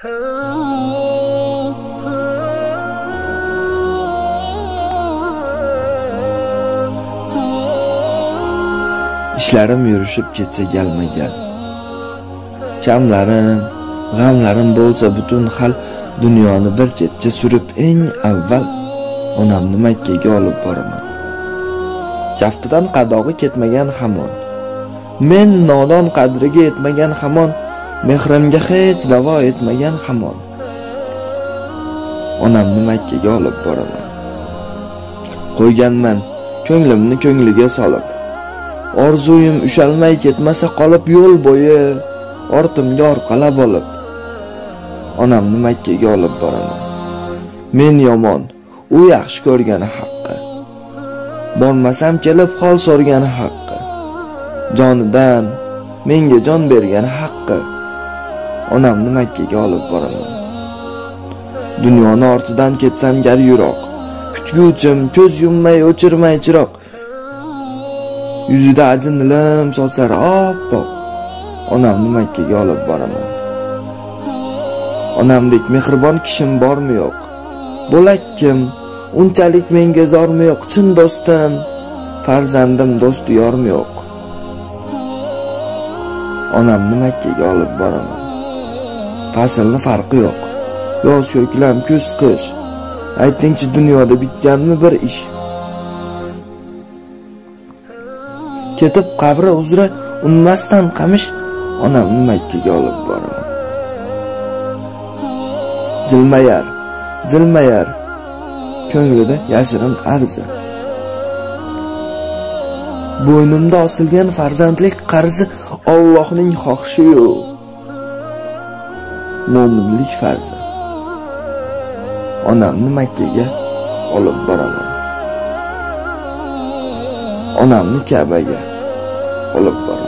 ishlarim yurishib ketsa galma gal kamlarim g'amlarim bo'lsa butun hal dunyoni bir chetga surib eng avval onamni makkaga olib boraman. Kaftidan qadog'i ketmagan hamon. Men nodon qadriga yetmagan hamon mehrimga hech davo etmagan hamon. Onamni makkaga olib boraman? Qo'yganman ko'nglimni ko'ngliga solib. Orzuyim ushalmay ketmasa qolib yo'l bo'yi ortimga orqalab olib. Onamni makkaga olib boraman? Men yomon u yaxshi ko'rgani haqqi bormasam kelib hol so'rgani haqqi jonidan menga jon bergani haqqi onamni makkaga olib boraman. Dunyoni ortidan ketsam gar yuroq kutguvchim ko'z yummay o'chirmay chiroq. Yuzida ajin nilim sochlari oppoq. Onamni makkaga olib boraman. Onamdek mehribon kishim bormi yo'q? Bo'lak kim? Unchalik menga zormi yo'q? Chin do'stim farzandim do'sti yormi yo'q? Onamni makkaga olib boraman. Faslni farqi yo'q. Yoz ko'klam kuz qish. Aytingchi dunyoda bitganmi bir ish? Ketib qabri uzra unmasdan qamish onamni makkaga olib boraman. Jilmayar jilmayar. Ko'nglida yashirin arzi. Bo'ynimda osilgan farzandlik qarzi Allohning xohishiyu mo'minlik farzi. Onamni makkaga olib boraman. Onamni kabaga olib boraman.